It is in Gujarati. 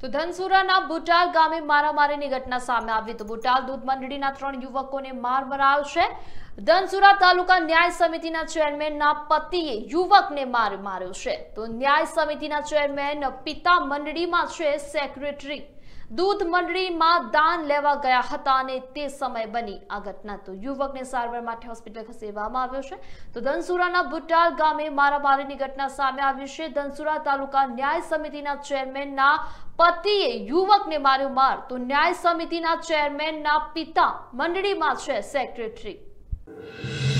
તો ધનસુરાના બુટાલ ગામે મારામારીની ઘટના સામે આવી. તો બુટાલ દૂધ મંડળીના ત્રણ યુવકોને માર મરાયો છે. ધનસુરા તાલુકા ન્યાય સમિતિના ચેરમેનના પતિએ યુવકને માર માર્યો છે. તો ન્યાય સમિતિના ચેરમેન પિતા મંડળીમાં છે સેક્રેટરી. દૂધ મંડળીમાં દાન લેવા ગયા હતા અને તે સમય બની આ ઘટના. તો યુવકને સારવાર માટે હોસ્પિટલ ખસેડવામાં આવ્યો છે. તો ધનસુરાના બુટાલ ગામે મારામારીની ઘટના સામે આવી છે. ધનસુરા તાલુકા ન્યાય સમિતિના ચેરમેનના પતિએ યુવકને માર્યો માર. તો ન્યાય સમિતિના ચેરમેનના પિતા મંડળીમાં છે સેક્રેટરી. you